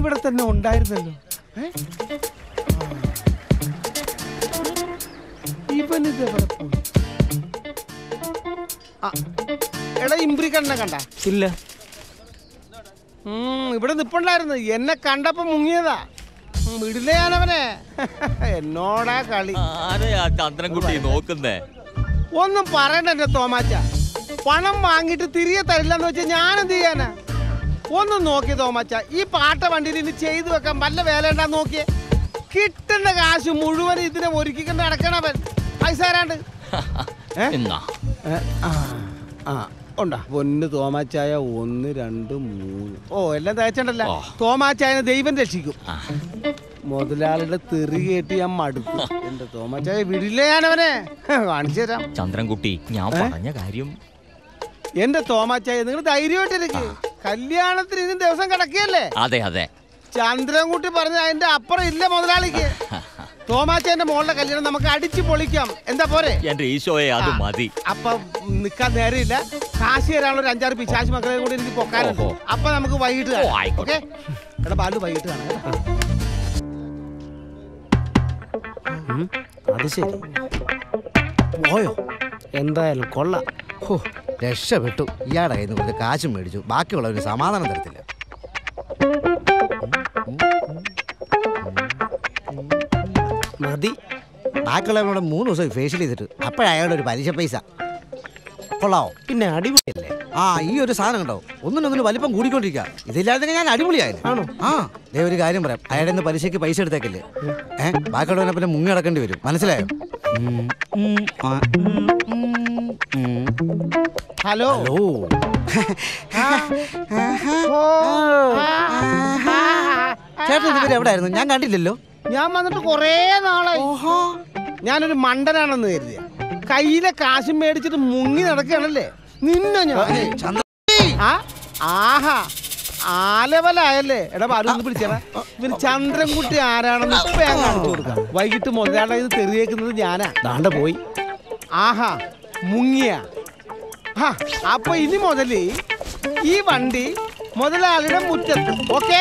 ഇവിടെ തന്നെ ഉണ്ടായിരുന്നല്ലോ. എവിടെ പോയി? എടാ ഇമ്പ്രി കണ്ണ കണ്ട. ഇല്ല. ഇവിടെ നിപ്പുണ്ടായിരുന്നു. എന്നെ കണ്ടപ്പോ മുങ്ങിയതാ. വിടുന്നവനെ വിടില്ല ഞാനവനെ? എന്നോടാ കളി. ആരെയാ ചന്ദ്രൻകുട്ടി നോക്കുന്നേ? ഒന്നും പറയണ്ട എന്റെ തോമാച്ച. പണം വാങ്ങിയിട്ട് തിരികെ തരില്ലെന്ന് വെച്ചാൽ ഞാൻ എന്ത് ചെയ്യാനാ? ഒന്ന് നോക്കി തോമച്ച ഈ പാട്ട വണ്ടിയിൽ ഇനി ചെയ്തു വെക്കാൻ വല്ല വേല ഉണ്ടാന്ന് നോക്കിയേ. കിട്ടുന്ന കാശ് മുഴുവൻ ഇതിനെ ഒരുക്കിക്കൊണ്ട് നടക്കണവൻ പൈസ തരാണ്ട്. ആ, ഉണ്ടാ? പൊന്ന് തോമാച്ചായ ഒന്ന് രണ്ട് മൂന്ന്. ഓ എല്ലാം തയ്ച്ചണ്ടല്ല. തോമാച്ചായനെ ദൈവം രക്ഷിക്കും. മുതലാളിയുടെ തെറി കേട്ട് ഞാൻ മടുത്തു. എന്റെ തോമാച്ചായ വിടില്ല ഞാനവനെ കാണിച്ചു തരാം. ചന്ദ്രൻകുട്ടി ഞാൻ പറഞ്ഞ കാര്യം എന്റെ തോമാച്ചായ നിങ്ങൾ ധൈര്യമായിട്ടിരിക്ക്. കല്യാണത്തിന് ഇതിന് ദിവസം കിടക്കുകയല്ലേ? അതെ അതെ. ചന്ദ്രൻകുട്ടി പറഞ്ഞ അതിന്റെ അപ്പുറം ഇല്ല മുതലാളിക്ക്. തോമാച്ചേന്റെ മോളുടെ കല്യാണം നമുക്ക് അടിച്ചു പൊളിക്കാം. എന്താ പോരെ? എന്റെ ഈശോയെ അത് മതി. അപ്പൊ നിക്കാൻ നേരമില്ല. കാശി തരാനുള്ള ഒരു അഞ്ചാറ് പിശാശി മക്കളെ കൂടി എനിക്ക് പൊക്കാനുണ്ട്. അപ്പൊ നമുക്ക് വൈകിട്ട്. ഓക്കെ? എടാ ബാലു വൈകിട്ട് കാണാം അത് ശരി. പോയോ എന്തായാലും കൊള്ളാം. രക്ഷപ്പെട്ടു. ഇയാടെ കയ്യിൽ നിന്ന് കുറച്ച് കാശും മേടിച്ചു. ബാക്കിയുള്ളവന് സമാധാനം തരത്തില്ല. മതി. ബാക്കിയുള്ളവനോട് മൂന്ന് ദിവസം ഫേഷ്യൽ ചെയ്തിട്ട് അപ്പോഴയാളുടെ ഒരു പലിശ പൈസ. കൊള്ളാവോ? പിന്നെ അടിപൊളിയല്ലേ? ആ ഈ ഒരു സാധനം കണ്ടോ? ഒന്നിനൊന്നിന് വലിപ്പം കൂടിക്കൊണ്ടിരിക്കുക ഇതില്ലാതെ ഞാൻ അടിപൊളിയായാലും ആണോ? ആ. ദേ ഒരു കാര്യം പറയാം. അയാളുടെ നിന്ന് പലിശയ്ക്ക് പൈസ എടുത്തേക്കില്ലേ? ഏഹ് ബാക്കിയുള്ളവനെ പിന്നെ മുങ്ങി അടക്കേണ്ടി വരും. മനസ്സിലായോ. ഹലോ ഹലോ ചേട്ടൻ ഇതുവരെ എവിടെയായിരുന്നു ഞാൻ കണ്ടില്ലല്ലോ. ഞാൻ വന്നിട്ട് കൊറേ നാളായി. ഞാനൊരു മണ്ടനാണെന്ന് കരുതിയ. കയ്യിലെ കാശും മേടിച്ചിട്ട് മുങ്ങി നടക്കുകയാണല്ലേ? നിന്നെ ഞാൻ. ആഹാ. ആലവലായല്ലേ? എടാ ബാലു ഒന്ന് പിടിച്ചേടാ ഇവന് ചന്ദ്രൻകുട്ടി ആരാണെന്ന് ഇപ്പൊ ഞാൻ കാണിച്ചു കൊടുക്കാം. വൈകിട്ട് മുതലാളെ ഇത് തെറിയേക്കുന്നത് ഞാനാ. ദാണ്ട പോയി. ആഹാ. മുങ്ങിയ. അപ്പൊ ഇനി മുതൽ ഈ വണ്ടി മുതലാളിയുടെ മുറ്റത്ത് ഓക്കേ